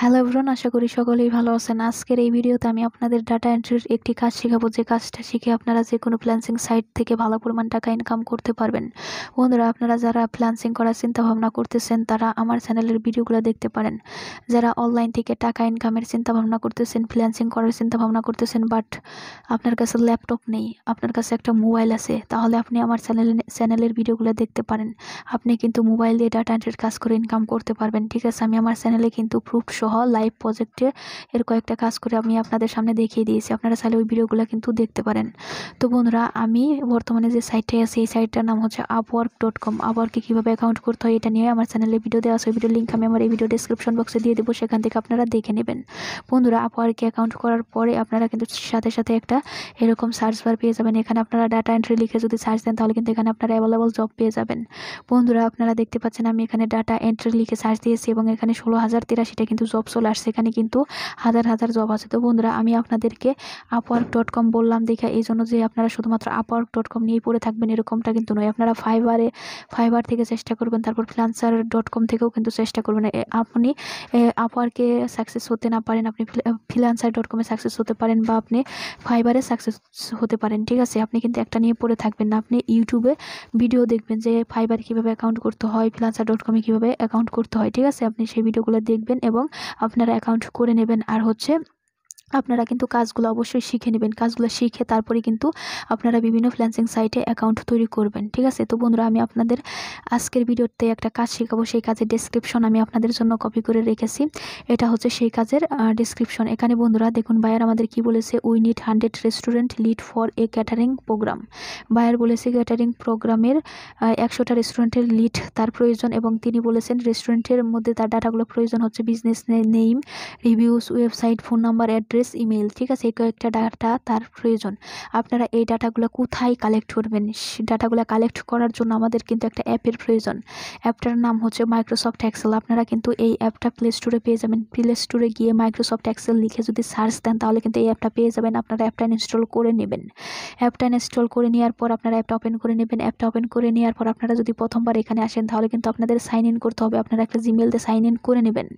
Hello everyone, আশা করি সকলেই ভালো আছেন। আজকের এই ভিডিওতে আমি আপনাদের ডাটা এন্ট্রির একটি কাজ শেখাবো। যে কাজটা শিখে আপনারা যে কোনো ফ্রিল্যান্সিং সাইট থেকে ভালো পরিমাণ টাকা ইনকাম করতে পারবেন। বন্ধুরা, আপনারা যারা ফ্রিল্যান্সিং করার চিন্তা ভাবনা করতেছেন, তারা আমার চ্যানেলের ভিডিওগুলো দেখতে পারেন। যারা অনলাইন থেকে টাকা ইনকামের চিন্তা ভাবনা করতেছেন ফ্রিল্যান্সিং করার চিন্তা ভাবনা করতেছেন বাট আপনার কাছে ল্যাপটপ নেই, আপনার কাছে একটা মোবাইল আছে, তাহলে আপনি আমার চ্যানেলে চ্যানেলের ভিডিওগুলো দেখতে পারেন। আপনি কিন্তু মোবাইল দিয়ে ডাটা এন্ট্রির কাজ করে ইনকাম করতে পারবেন। ঠিক আছে, আমি আমার চ্যানেলে কিন্তু প্রুফ সহ লাইভ প্রজেক্টে এর কয়েকটা কাজ করে আমি আপনাদের সামনে দেখিয়ে দিয়েছি। আপনারা চাইলে ওই ভিডিওগুলো কিন্তু দেখতে পারেন। তো বন্ধুরা, আমি বর্তমানে যে সাইটটাই আছে, এই সাইটটার নাম হচ্ছে আপওয়ার্ক ডট কম আপওয়ার্কে কীভাবে অ্যাকাউন্ট করতে হয় এটা নিয়ে আমার চ্যানেলে ভিডিও দেওয়া আছে। ভিডিও লিঙ্ক আমি আমার এই ভিডিও ডিসক্রিপশন বক্সে দিয়ে দেবো, সেখান থেকে আপনারা দেখে নেবেন। বন্ধুরা আপওয়ার্কে অ্যাকাউন্ট করার পরে আপনারা কিন্তু সাথে সাথে একটা এরকম সার্চ বার পেয়ে যাবেন। এখানে আপনারা ডাটা এন্ট্রি লিখে যদি সার্চ দেন, তাহলে কিন্তু এখানে আপনারা অ্যাভেলেবল জব পেয়ে যাবেন। বন্ধুরা, আপনারা দেখতে পাচ্ছেন আমি এখানে ডাটা এন্ট্রি লিখে সার্চ দিয়েছি এবং এখানে ষোলো হাজার তিরাশিটা কিন্তু জব চলে আসছে। এখানে কিন্তু হাজার হাজার জব আছে। তো বন্ধুরা, আমি আপনাদেরকে আপওয়ার্ক ডট কম বললাম দেখে, এই জন্য যে আপনারা শুধুমাত্র আপওয়ার্ক ডট কম নিয়েই পড়ে থাকবেন এরকমটা কিন্তু নয়। আপনারা ফাইবারে ফাইবার থেকে চেষ্টা করবেন, তারপর ফ্রিলান্সার ডট কম থেকেও কিন্তু চেষ্টা করবেন। আপনি আপওয়ার্কে সাকসেস হতে না পারেন, আপনি ফ্রিলান্সার ডট কমে সাকসেস হতে পারেন বা আপনি ফাইবারে সাকসেস হতে পারেন, ঠিক আছে? আপনি কিন্তু একটা নিয়ে পড়ে থাকবেন না। আপনি ইউটিউবে ভিডিও দেখবেন যে ফাইবার কীভাবে অ্যাকাউন্ট করতে হয় ফ্রিলান্সার ডট কমে কীভাবে অ্যাকাউন্ট করতে হয়, ঠিক আছে? আপনি সেই ভিডিওগুলো দেখবেন এবং আপনারা অ্যাকাউন্ট করে নেবেন। আর হচ্ছে আপনারা কিন্তু কাজগুলো অবশ্যই শিখে নেবেন। কাজগুলো শিখে তারপরে কিন্তু আপনারা বিভিন্ন ফ্রিল্যান্সিং সাইটে অ্যাকাউন্ট তৈরি করবেন, ঠিক আছে? তো বন্ধুরা, আমি আপনাদের আজকের ভিডিওতে একটা কাজ শেখাবো। সেই কাজের ডিসক্রিপশন আমি আপনাদের জন্য কপি করে রেখেছি। এটা হচ্ছে সেই কাজের ডিসক্রিপশন এখানে বন্ধুরা, দেখুন বায়ার আমাদের কি বলেছে? We need hundred restaurant lead for a catering program buyer বলেছে ক্যাটারিং প্রোগ্রামের একশোটা রেস্টুরেন্টের লিড তার প্রয়োজন এবং তিনি বলেছেন রেস্টুরেন্টের মধ্যে তার ডাটাগুলো প্রয়োজন হচ্ছে business name reviews website phone number address address email ঠিক আছে? এই কয়েকটা ডাটা তার প্রয়োজন। আপনারা এই ডাটাগুলো কোথায় কালেক্ট করবেন? ডাটাগুলো কালেক্ট করার জন্য আমাদের কিন্তু একটা অ্যাপের প্রয়োজন। অ্যাপটার নাম হচ্ছে মাইক্রোসফট এক্সেল আপনারা কিন্তু এই অ্যাপটা প্লে স্টোরে পেয়ে যাবেন। প্লে স্টোরে গিয়ে মাইক্রোসফট এক্সেল লিখে যদি সার্চ দেন, তাহলে কিন্তু এই অ্যাপটা পেয়ে যাবেন। আপনারা অ্যাপটা ইনস্টল করে নেবেন। অ্যাপটা ইনস্টল করে নেওয়ার পর আপনারা অ্যাপটা ওপেন করে নেবেন। অ্যাপটা ওপেন করে নেওয়ার পর আপনারা যদি প্রথমবার এখানে আসেন, তাহলে কিন্তু আপনাদের সাইন ইন করতে হবে। আপনারা একটা জিমেল দিয়ে সাইন ইন করে নেবেন।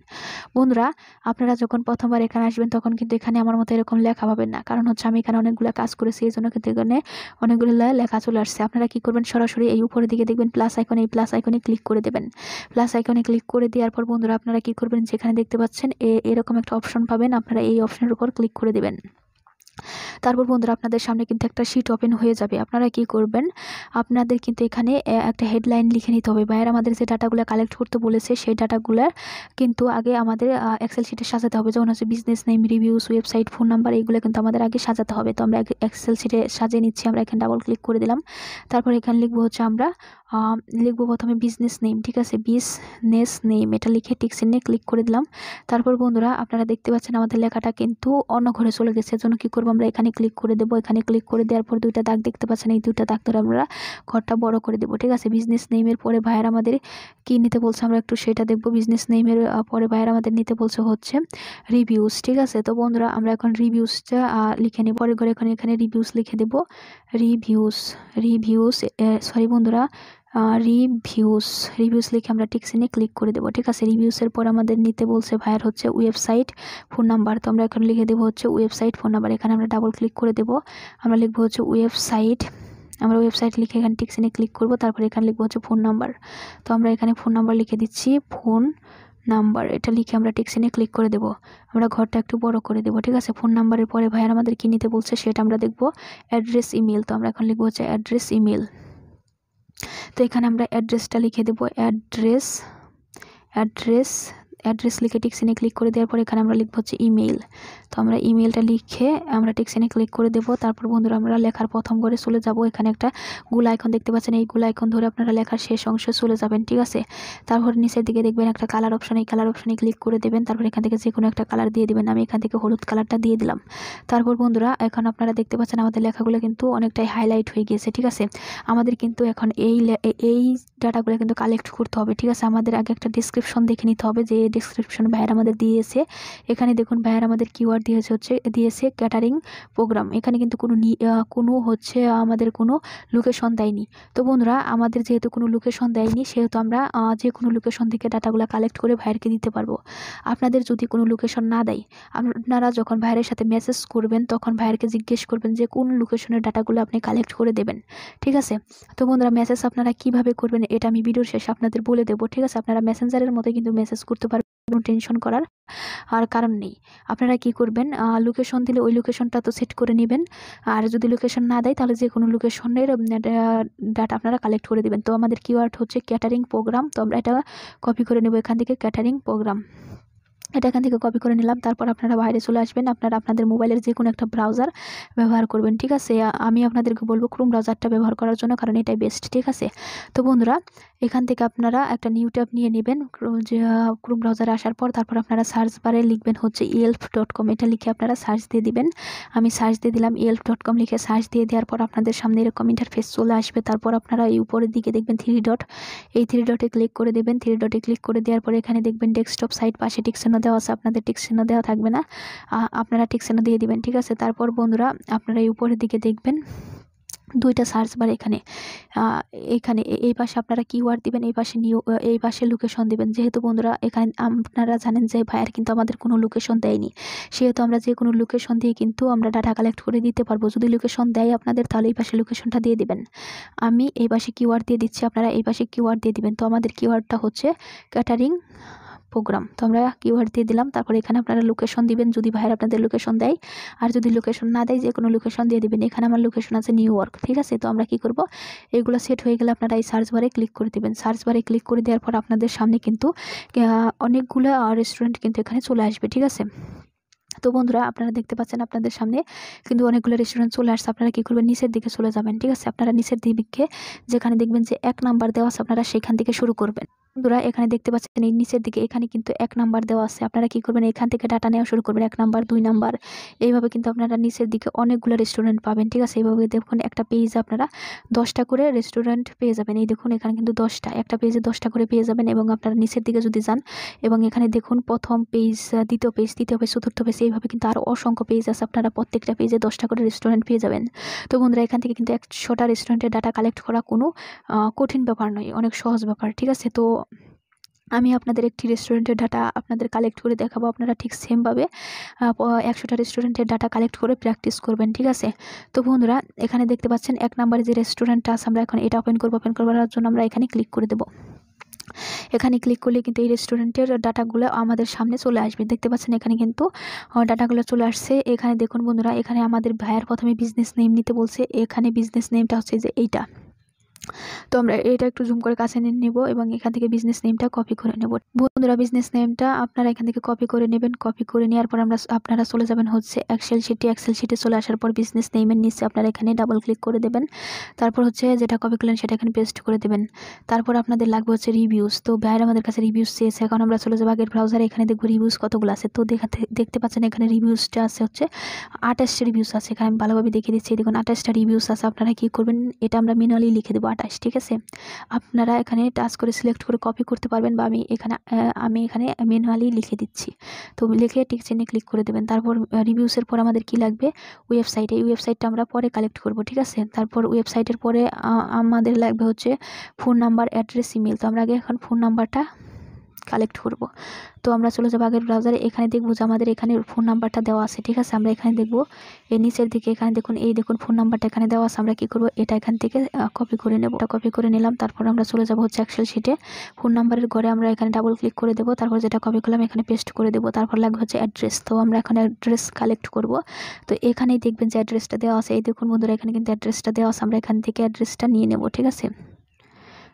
বন্ধুরা, আপনারা যখন প্রথমবার এখানে আসবেন, তখন কিন্তু এখানে আমার মতো এরকম লেখা পাবেন না। কারণ হচ্ছে আমি এখানে অনেকগুলো কাজ করেছি, এই জন্য ক্ষেত্রে এখানে অনেকগুলো লেখা চলে আসছে। আপনারা কি করবেন? সরাসরি এই উপরের দিকে দেখবেন প্লাস আইকনে এই প্লাস আইকনে ক্লিক করে দেবেন। প্লাস আইকনে ক্লিক করে দেওয়ার পর বন্ধুরা আপনারা কি করবেন? যেখানে দেখতে পাচ্ছেন এরকম একটা অপশন পাবেন। আপনারা এই অপশনের উপর ক্লিক করে দেবেন। তারপর বন্ধুরা, আপনাদের সামনে কিন্তু একটা শিট ওপেন হয়ে যাবে। আপনারা কি করবেন? আপনাদের কিন্তু এখানে একটা হেডলাইন লিখে নিতে হবে। বাইরে আমাদের যে ডাটাগুলো কালেক্ট করতে বলেছে, সেই ডাটাগুলো কিন্তু আগে আমাদের এক্সেল শিটে সাজাতে হবে। যেমন হচ্ছে business name reviews website phone number এইগুলো কিন্তু আমাদের আগে সাজাতে হবে। তো আমরা এক্সেল শিটে সাজিয়ে নিচ্ছি। আমরা এখানে ডাবল ক্লিক করে দিলাম। তারপর এখানে লিখব হচ্ছে আমরা লিখব প্রথমে বিজনেস নেম ঠিক আছে? বিজনেস নেম এটা লিখে টিকসিনে ক্লিক করে দিলাম। তারপর বন্ধুরা, আপনারা দেখতে পাচ্ছেন আমাদের লেখাটা কিন্তু অন্য ঘরে চলে গেছে। এজন্য কী করব আমরা? এখানে ক্লিক করে দেবো। এখানে ক্লিক করে দেওয়ার পর দুইটা দাগ দেখতে পাচ্ছেন। এই দুইটা দাগ ধরে আমরা ঘরটা বড় করে দেবো, ঠিক আছে? বিজনেস নেমের পরে ভাইয়ের আমাদের কী নিতে বলছে? আমরা একটু সেটা দেখব। বিজনেস নেমের পরে ভাইয়ের আমাদের নিতে বলছে হচ্ছে রিভিউস ঠিক আছে? তো বন্ধুরা, আমরা এখন রিভিউসটা লিখে নিই পরে ঘরে এখানে এখানে রিভিউস লিখে দেবো। রিভিউস রিভিউস সরি বন্ধুরা রিভিউস রিভিউস লিখে আমরা টিক্সিনে ক্লিক করে দেবো, ঠিক আছে? রিভিউসের পর আমাদের নিতে বলছে ভাইয়ার হচ্ছে ওয়েবসাইট ফোন নাম্বার তো আমরা এখন লিখে দেবো হচ্ছে ওয়েবসাইট ফোন নাম্বার এখানে আমরা ডাবল ক্লিক করে দেবো, আমরা লিখব হচ্ছে ওয়েবসাইট আমরা ওয়েবসাইট লিখে এখানে টিক্সিনে ক্লিক করব, তারপরে এখানে লিখব হচ্ছে ফোন নাম্বার তো আমরা এখানে ফোন নাম্বার লিখে দিচ্ছি ফোন নাম্বার এটা লিখে আমরা টেক্সিনে ক্লিক করে দেবো, আমরা ঘরটা একটু বড় করে দেবো, ঠিক আছে? ফোন নাম্বারের পরে ভাইয়ার আমাদের কী নিতে বলছে সেটা আমরা দেখব অ্যাড্রেস ইমেল তো আমরা এখন লিখব হচ্ছে অ্যাড্রেস ইমেল তো এখানে আমরা অ্যাড্রেসটা লিখে দেবো অ্যাড্রেস অ্যাড্রেস অ্যাড্রেস লিখে টিক্সিনে ক্লিক করে দেওয়ার পর এখানে আমরা লিখব হচ্ছে ইমেল তো আমরা ইমেলটা লিখে আমরা টেক্সিনে ক্লিক করে দেবো। তারপর বন্ধুরা আমরা লেখার প্রথম ঘরে চলে যাব। এখানে একটা গুলা আইকন দেখতে পাচ্ছেন। এই গুলা আইকন ধরে আপনারা লেখার শেষ অংশে চলে যাবেন, ঠিক আছে? তারপর নিচের দিকে দেখবেন একটা কালার অপশন এই কালার অপশনে ক্লিক করে দেবেন। তারপর এখান থেকে যে কোনো একটা কালার দিয়ে দেবেন। আমি এখান থেকে হলুদ কালারটা দিয়ে দিলাম। তারপর বন্ধুরা এখন আপনারা দেখতে পাচ্ছেন আমাদের লেখাগুলো কিন্তু অনেকটাই হাইলাইট হয়ে গিয়েছে, ঠিক আছে? আমাদের কিন্তু এখন এই এই ডাটাগুলো কিন্তু কালেক্ট করতে হবে, ঠিক আছে? আমাদের আগে একটা ডিসক্রিপশন দেখে নিতে হবে যে ডিসক্রিপশন ভাইয়ার আমাদের দিয়েছে। এখানে দেখুন, ভাইয়ার আমাদের কিওয়ার্ড দিয়েছে হচ্ছে, দিয়েছে ক্যাটারিং প্রোগ্রাম এখানে কিন্তু কোনো কোনো হচ্ছে আমাদের কোনো লোকেশন দেয়নি। তো বন্ধুরা, আমাদের যেহেতু কোনো লোকেশন দেয়নি, সেহেতু আমরা যে কোনো লোকেশন থেকে ডাটাগুলো কালেক্ট করে ভাইয়ারকে দিতে পারব। আপনাদের যদি কোনো লোকেশন না দেয়, আপনারা যখন ভাইয়ের সাথে মেসেজ করবেন, তখন ভাইয়ারকে জিজ্ঞেস করবেন যে কোন লোকেশনের ডাটাগুলো আপনি কালেক্ট করে দেবেন। ঠিক আছে? তো বন্ধুরা মেসেজ আপনারা কীভাবে করবেন, এটা আমি ভিডিওর শেষে আপনাদের বলে দেবো। ঠিক আছে? আপনারা মেসেঞ্জারের মতো কিন্তু মেসেজ করতে পারবেন। কোনো টেনশন করার আর কারণ নেই। আপনারা কি করবেন লোকেশন দিলে ওই লোকেশনটা তো সেট করে নেবেন। আর যদি লোকেশন না দেয়, তাহলে যে কোনো লোকেশনের ডাটা আপনারা কালেক্ট করে দেবেন। তো আমাদের কিওয়ার্ড হচ্ছে ক্যাটারিং প্রোগ্রাম তো আমরা এটা কপি করে নেব এখান থেকে ক্যাটারিং প্রোগ্রাম এটা এখান থেকে কপি করে নিলাম, তারপর আপনারা বাইরে চলে আসবেন, আপনারা আপনাদের মোবাইলের যে কোনো একটা ব্রাউজার ব্যবহার করবেন, ঠিক আছে? আমি আপনাদেরকে বলব ক্রোম ব্রাউজারটা ব্যবহার করার জন্য, কারণ এটাই বেস্ট ঠিক আছে? তো বন্ধুরা, এখান থেকে আপনারা একটা নিউ নিয়ে নেবেন ক্রোম ব্রাউজারে আসার পর, তারপর আপনারা সার্চ বারে লিখবেন হচ্ছে ইয়েলফ ডট কম এটা লিখে আপনারা সার্চ দিয়ে দিবেন। আমি সার্চ দিয়ে দিলাম ইয়েলফ ডট কম লিখে সার্চ দিয়ে দেওয়ার পর আপনাদের সামনে এরকম ইন্টারফেস চলে আসবে, তারপর আপনারা এই উপরের দিকে দেখবেন থ্রি ডট এই থ্রি ডটে ক্লিক করে দেবেন থ্রি ডটে ক্লিক করে দেওয়ার পর এখানে দেখবেন ডেস্কটপ সাইট পাশে টিকসেন দেওয়া আছে, আপনাদের টিকসেন দেওয়া থাকবে না। আপনারা টিকসেন দিয়ে দিবেন, ঠিক আছে? তারপর বন্ধুরা, আপনারা এই উপরের দিকে দেখবেন, দুইটা সার্চ বার এখানে। এখানে এই পাশে আপনারা কিওয়ার্ড দিবেন, এই পাশে নিউ এই পাশে লোকেশন দিবেন। যেহেতু বন্ধুরা, এখানে আপনারা জানেন যে ভাইয়ার কিন্তু আমাদের কোনো লোকেশন দেয়নি। সেহেতু আমরা যে কোনো লোকেশন দিয়ে কিন্তু আমরা ডাটা কালেক্ট করে দিতে পারব। যদি লোকেশন দেয় আপনাদের, তাহলে এই পাশে লোকেশনটা দিয়ে দিবেন। আমি এই পাশে কিওয়ার্ড দিয়ে দিচ্ছি, আপনারা এই পাশে কিওয়ার্ড দিয়ে দিবেন। তো আমাদের কিওয়ার্ডটা হচ্ছে ক্যাটারিং প্রোগ্রাম তো আমরা কিওয়ার্ড দিয়ে দিলাম, তারপর এখানে আপনারা লোকেশন দিবেন, যদি ভাইয়ের আপনাদের লোকেশন দেয়। আর যদি লোকেশন না দেয় যে কোনো লোকেশন দিয়ে দিবেন। এখানে আমার লোকেশন আছে নিউ ইয়র্ক ঠিক আছে? তো আমরা কি করব? এগুলো সেট হয়ে গেলে আপনারা এই সার্চ বারে ক্লিক করে দেবেন। সার্চ বারে ক্লিক করে দেওয়ার পর আপনাদের সামনে কিন্তু অনেকগুলো রেস্টুরেন্ট কিন্তু এখানে চলে আসবে, ঠিক আছে? তো বন্ধুরা, আপনারা দেখতে পাচ্ছেন আপনাদের সামনে কিন্তু অনেকগুলো রেস্টুরেন্ট চলে আসছে। আপনারা কী করবেন? নিচের দিকে চলে যাবেন, ঠিক আছে? আপনারা নিচের দিকে যেখানে দেখবেন যে এক নাম্বার দেওয়া আছে, আপনারা সেখান থেকে শুরু করবেন। বন্ধুরা, এখানে দেখতে পাচ্ছেন এই নিচের দিকে এখানে কিন্তু এক নাম্বার দেওয়া আছে। আপনারা কি করবেন? এখান থেকে ডাটা নেওয়া শুরু করবেন, এক নাম্বার, দুই নাম্বার। এইভাবে কিন্তু আপনারা নিচের দিকে অনেকগুলো রেস্টুরেন্ট পাবেন, ঠিক আছে? এইভাবে দেখুন, একটা পেজ আপনারা দশটা করে রেস্টুরেন্ট পেয়ে যাবেন। এই দেখুন, এখানে কিন্তু দশটা, একটা পেজে দশটা করে পেয়ে যাবেন এবং আপনারা নিচের দিকে যদি যান এবং এখানে দেখুন, প্রথম পেজ দ্বিতীয় পেজ তৃতীয় পেজ চতুর্থ পেজ এইভাবে কিন্তু আরও অসংখ্য পেজ আছে। আপনারা প্রত্যেকটা পেজে দশটা করে রেস্টুরেন্ট পেয়ে যাবেন। তো বন্ধুরা, এখান থেকে কিন্তু একশোটা রেস্টুরেন্টের ডাটা কালেক্ট করা কোনো কঠিন ব্যাপার নয়, অনেক সহজ ব্যাপার, ঠিক আছে? তো আমি আপনাদের একটি রেস্টুরেন্টের ডাটা আপনাদের কালেক্ট করে দেখাবো। আপনারা ঠিক সেমভাবে একশোটা রেস্টুরেন্টের ডাটা কালেক্ট করে প্র্যাকটিস করবেন, ঠিক আছে? তো বন্ধুরা, এখানে দেখতে পাচ্ছেন এক নম্বরে যে রেস্টুরেন্টটা আছে, আমরা এখন এটা ওপেন করব। ওপেন করবার জন্য আমরা এখানে ক্লিক করে দেবো। এখানে ক্লিক করলে কিন্তু এই রেস্টুরেন্টের ডাটাগুলো আমাদের সামনে চলে আসবে। দেখতে পাচ্ছেন এখানে কিন্তু ডাটাগুলো চলে আসছে। এখানে দেখুন বন্ধুরা, এখানে আমাদের ভাইয়ের প্রথমে বিজনেস নেম নিতে বলছে। এখানে বিজনেস নেমটা হচ্ছে যে এইটা। তো আমরা এটা একটু জুম করে কাছে নিয়ে নেব এবং এখান থেকে বিজনেস নেমটা কপি করে নেব। বন্ধুরা বিজনেস নেমটা আপনারা এখান থেকে কপি করে নেবেন। কপি করে নেওয়ার পর আমরা আপনারা চলে যাবেন হচ্ছে এক্সেল শিটে এক্সেল শিটে চলে আসার পর বিজনেস নেমের নিচে আপনারা এখানে ডাবল ক্লিক করে দেবেন। তারপর হচ্ছে যেটা কপি করলেন সেটা এখানে পেস্ট করে দেবেন। তারপর আপনাদের লাগবে হচ্ছে রিভিউস তো বাইরে আমাদের কাছে রিভিউস চেয়েছে। এখন আমরা চলে যাব আগের ব্রাউজারে এখানে দেখব রিভিউস কতগুলো আছে। তো দেখাতে দেখতে পাচ্ছেন এখানে রিভিউসটা আছে হচ্ছে আঠাশটা রিভিউস আছে। এখানে আমি ভালোভাবে দেখিয়ে দিচ্ছি। দেখুন, আঠাশটা রিভিউস আছে। আপনারা কী করবেন? এটা আমরা ম্যানুয়ালি লিখে দেবো। আঠাশ, ঠিক আছে? আপনারা এখানে টাচ করে সিলেক্ট করে কপি করতে পারবেন বা আমি এখানে আমি এখানে ম্যানুয়ালি লিখে দিচ্ছি। তো লিখে টিক চেনে ক্লিক করে দেবেন। তারপর রিভিউসের পর আমাদের কি লাগবে? ওয়েবসাইটে এই ওয়েবসাইটটা আমরা পরে কালেক্ট করব, ঠিক আছে? তারপর ওয়েবসাইটের পরে আমাদের লাগবে হচ্ছে ফোন নাম্বার অ্যাড্রেস ইমেল তো আমরা আগে এখন ফোন নাম্বারটা কালেক্ট করব। তো আমরা চলে যাব আগের ব্রাউজারে এখানে দেখব যে আমাদের এখানে ফোন নাম্বারটা দেওয়া আছে, ঠিক আছে? আমরা এখানে দেখব এই নিচের দিকে এখানে দেখুন, এই দেখুন ফোন নাম্বারটা এখানে দেওয়া আছে, আমরা কী করব? এটা এখান থেকে কপি করে নেব। এটা কপি করে নিলাম, তারপর আমরা চলে যাব হচ্ছে এক্সেল শিটে ফোন নাম্বারের ঘরে আমরা এখানে ডাবল ক্লিক করে দেবো, তারপর যেটা কপি করলাম, এখানে পেস্ট করে দেবো, তারপর লাগবে হচ্ছে অ্যাড্রেস তো আমরা এখন অ্যাড্রেস কালেক্ট করব। তো এখানেই দেখবেন যে অ্যাড্রেসটা দেওয়া আছে, এই দেখুন বন্ধুরা, এখানে কিন্তু অ্যাড্রেসটা দেওয়া আছে, আমরা এখান থেকে অ্যাড্রেসটা নিয়ে নেব, ঠিক আছে?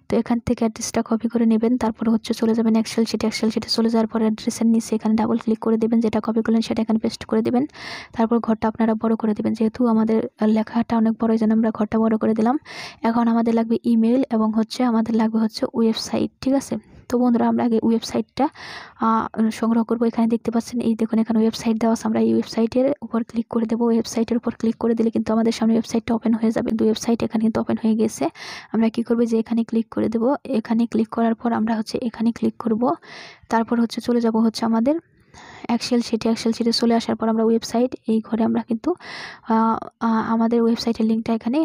তো এখান থেকে অ্যাড্রেসটা কপি করে নেবেন। তারপরে হচ্ছে চলে যাবেন এক্সেল শিটে এক্সেল শিটে চলে যাওয়ার পর অ্যাড্রেসের নিচে এখানে ডাবল ক্লিক করে দেবেন। যেটা কপি করলেন সেটা এখানে পেস্ট করে দেবেন। তারপর ঘরটা আপনারা বড় করে দেবেন। যেহেতু আমাদের লেখাটা অনেক বড় জন্য আমরা ঘরটা বড় করে দিলাম। এখন আমাদের লাগবে ইমেল এবং হচ্ছে আমাদের লাগবে হচ্ছে ওয়েবসাইট ঠিক আছে? তো বন্ধুরা, আমরা আগে ওয়েবসাইটটা সংগ্রহ করব। এখানে দেখতে পাচ্ছেন, এই দেখুন, এখানে ওয়েবসাইট দেওয়া আমরা এই ওয়েবসাইটের উপর ক্লিক করে দেবো। ওয়েবসাইটের উপর ক্লিক করে দিলে কিন্তু আমাদের সামনে ওয়েবসাইটটা ওপেন হয়ে যাবে। ওয়েবসাইট এখানে কিন্তু ওপেন হয়ে গেছে। আমরা কি করব যে এখানে ক্লিক করে দেবো। এখানে ক্লিক করার পর আমরা হচ্ছে এখানে ক্লিক করব। তারপর হচ্ছে চলে যাব হচ্ছে আমাদের এক্সেল শিটে অ্যাক্সেল শিটে চলে আসার পর আমরা ওয়েবসাইট এই ঘরে আমরা কিন্তু আমাদের ওয়েবসাইটের লিঙ্কটা এখানে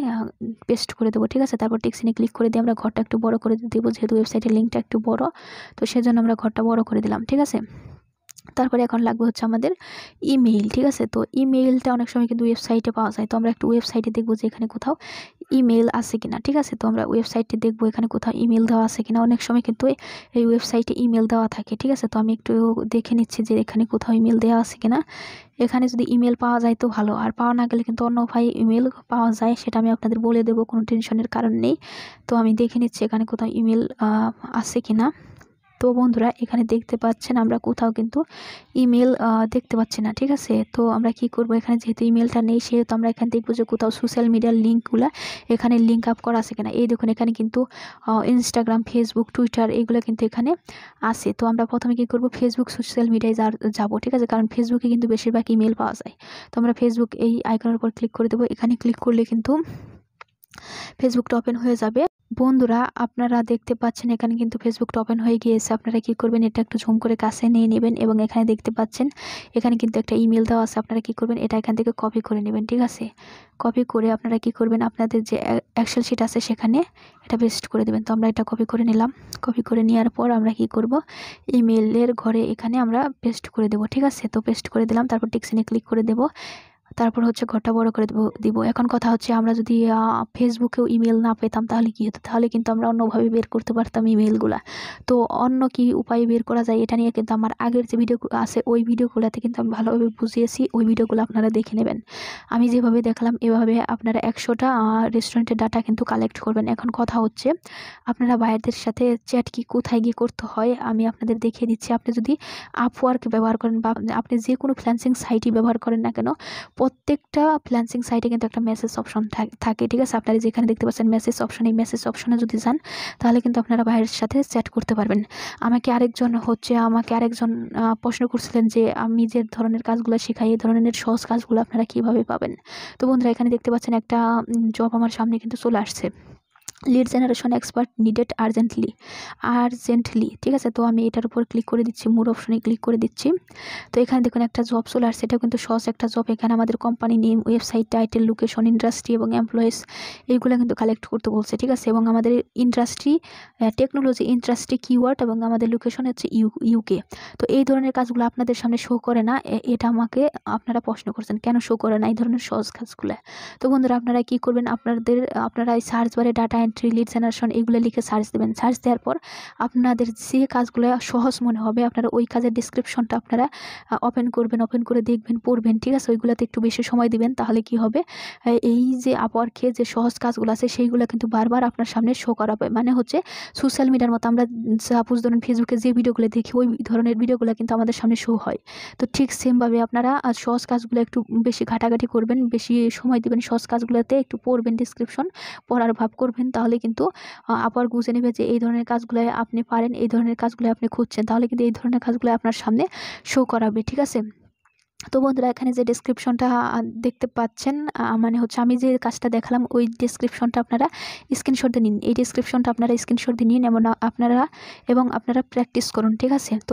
পেস্ট করে দেবো, ঠিক আছে? তারপর টেক্সিনে ক্লিক করে দিয়ে আমরা ঘরটা একটু বড় করে দেবো, যেহেতু ওয়েবসাইটের লিঙ্কটা একটু বড়, তো সেজন্য আমরা ঘরটা বড় করে দিলাম, ঠিক আছে? তারপরে এখন লাগবে হচ্ছে আমাদের ইমেইল ঠিক আছে? তো ইমেইলটা অনেক সময় কিন্তু ওয়েবসাইটে পাওয়া যায়। তো আমরা একটু ওয়েবসাইটে দেখব যে এখানে কোথাও ইমেল আছে কিনা, ঠিক আছে? তো আমরা ওয়েবসাইটে দেখব এখানে কোথাও ইমেল দেওয়া আছে কিনা। অনেক সময় কিন্তু এই ওয়েবসাইটে ইমেল দেওয়া থাকে, ঠিক আছে? তো আমি একটু দেখে নিচ্ছি যে এখানে কোথাও ইমেল দেওয়া আছে কিনা। এখানে যদি ইমেল পাওয়া যায় তো ভালো, আর পাওয়া না গেলে কিন্তু অন্য উপায়ে ইমেল পাওয়া যায়, সেটা আমি আপনাদের বলে দেবো, কোনো টেনশনের কারণ নেই। তো আমি দেখে নিচ্ছি এখানে কোথাও ইমেল আছে কিনা। তো বন্ধুরা, এখানে দেখতে পাচ্ছেন আমরা কোথাও কিন্তু ইমেল দেখতে পাচ্ছি না, ঠিক আছে? তো আমরা কি করব? এখানে যেহেতু ইমেলটা নেই, সেহেতু আমরা এখানে দেখব যে কোথাও সোশ্যাল মিডিয়ার লিঙ্কগুলো এখানে লিঙ্ক আপ করা আছে কিনা। এই দেখুন, এখানে কিন্তু ইনস্টাগ্রাম ফেসবুক টুইটার এগুলো কিন্তু এখানে আছে। তো আমরা প্রথমে কি করব? ফেসবুক সোশ্যাল মিডিয়ায় যাব, ঠিক আছে? কারণ ফেসবুকে কিন্তু বেশিরভাগ ইমেল পাওয়া যায়। তো আমরা ফেসবুক এই আইকনের উপর ক্লিক করে দেবো। এখানে ক্লিক করলে কিন্তু ফেসবুকটা ওপেন হয়ে যাবে। বন্ধুরা, আপনারা দেখতে পাচ্ছেন এখানে কিন্তু ফেসবুকটা ওপেন হয়ে গিয়েছে। আপনারা কি করবেন? এটা একটু ঝুম করে কাছে নিয়ে নেবেন এবং এখানে দেখতে পাচ্ছেন, এখানে কিন্তু একটা ইমেল দেওয়া আছে। আপনারা কি করবেন? এটা এখান থেকে কপি করে নেবেন, ঠিক আছে? কপি করে আপনারা কি করবেন? আপনাদের যে এক্সেল শিট আছে সেখানে এটা পেস্ট করে দেবেন। তো আমরা এটা কপি করে নিলাম। কপি করে নেওয়ার পর আমরা কি করব? ইমেলের ঘরে এখানে আমরা পেস্ট করে দেবো, ঠিক আছে? তো পেস্ট করে দিলাম। তারপর টিক্সিনে ক্লিক করে দেবো। তারপর হচ্ছে ঘরটা বড় করে দেবো এখন কথা হচ্ছে আমরা যদি ফেসবুকেও ইমেল না পেতাম তাহলে কী হতো? তাহলে কিন্তু আমরা অন্যভাবে বের করতে পারতাম ইমেলগুলো তো অন্য কি উপায়ে বের করা যায় এটা নিয়ে কিন্তু আমার আগের যে ভিডিও আছে ওই ভিডিওগুলোতে কিন্তু আমি ভালোভাবে বুঝিয়েছি, ওই ভিডিওগুলো আপনারা দেখে নেবেন। আমি যেভাবে দেখলাম এভাবে আপনারা একশোটা রেস্টুরেন্টের ডাটা কিন্তু কালেক্ট করবেন। এখন কথা হচ্ছে আপনারা বাইরের সাথে চ্যাট কি কোথায় গিয়ে করতে হয় আমি আপনাদের দেখিয়ে দিচ্ছি। আপনি যদি আপওয়ার্ক ব্যবহার করেন বা আপনি যে কোনো ফ্ল্যান্সিং সাইটই ব্যবহার করেন না কেন প্রত্যেকটা ফ্ল্যান্সিং সাইটে কিন্তু একটা মেসেজ অপশন থাকে ঠিক আছে? আপনারা যেখানে দেখতে পাচ্ছেন মেসেজ অপশন এই মেসেজ অপশনে যদি যান, তাহলে কিন্তু আপনারা ভাইয়ের সাথে চ্যাট করতে পারবেন। আমাকে আরেকজন হচ্ছে, আমাকে আরেকজন প্রশ্ন করছিলেন যে, আমি যে ধরনের কাজগুলো শেখাই, এই ধরনের সহজ কাজগুলো আপনারা কীভাবে পাবেন? তো বন্ধুরা, এখানে দেখতে পাচ্ছেন একটা জব আমার সামনে কিন্তু চলে আসছে। Lead generation expert needed urgently urgently ঠিক আছে? তো আমি এটার উপর ক্লিক করে দিচ্ছি মোর অপশনে ক্লিক করে দিচ্ছি। তো এখানে দেখুন একটা জব চলে আসছে কিন্তু সহজ একটা জব এখানে আমাদের company name website title location industry এবং এমপ্লয়েস এইগুলো কিন্তু কালেক্ট করতে বলছে, ঠিক আছে? এবং আমাদের ইন্ডাস্ট্রি টেকনোলজি ইন্ডাস্ট্রি কিওয়ার্ড এবং আমাদের লোকেশন হচ্ছে ইউ ইউকে তো এই ধরনের কাজগুলো আপনাদের সামনে শো করে না এটা আমাকে আপনারা প্রশ্ন করছেন, কেন শো করে না? এই ধরনের সহজ কাজগুলো। তো বন্ধুরা, আপনারা কি করবেন? আপনাদের, আপনারা এই সার্চ বারে ডাটা এন্ট্রি লিড জেনারেশন এগুলো লিখে সার্চ দেবেন। সার্চ দেওয়ার পর আপনাদের যে কাজগুলো সহজ মনে হবে, আপনারা ওই কাজের ডিসক্রিপশনটা আপনারা ওপেন করবেন ওপেন করে দেখবেন, পড়বেন, ঠিক আছে? ওইগুলোতে একটু বেশি সময় দিবেন, তাহলে কি হবে? এই যে আপওয়ার্কে যে সহজ কাজগুলো আছে, সেইগুলো কিন্তু বারবার আপনার সামনে শো করাবে মানে হচ্ছে সোশ্যাল মিডিয়ার মতো আমরা সাপোজ ধরুন ফেসবুকে যে ভিডিওগুলো দেখি, ওই ধরনের ভিডিওগুলো কিন্তু আমাদের সামনে শো হয়। তো ঠিক সেমভাবে আপনারা সহজ কাজগুলো একটু বেশি ঘাটাঘাটি করবেন, বেশি সময় দেবেন সহজ কাজগুলোতে, একটু পড়বেন ডিসক্রিপশন পড়ার ভাব করবেন তাহলে কিন্তু আপার বুঝে নেবে যে এই ধরনের কাজগুলো আপনি পারেন, এই ধরনের কাজগুলো আপনি খুঁজছেন, তাহলে কিন্তু এই ধরনের কাজগুলো আপনার সামনে শো করাবে, ঠিক আছে? তো বন্ধুরা, এখানে যে ডিসক্রিপশনটা দেখতে পাচ্ছেন মানে হচ্ছে আমি যে কাজটা দেখালাম, ওই ডিসক্রিপশনটা আপনারা স্ক্রিনশট দিয়ে নিন। এই ডিসক্রিপশনটা আপনারা স্ক্রিনশট দিয়ে নিন এবং আপনারা এবং আপনারা প্র্যাকটিস করুন, ঠিক আছে? তো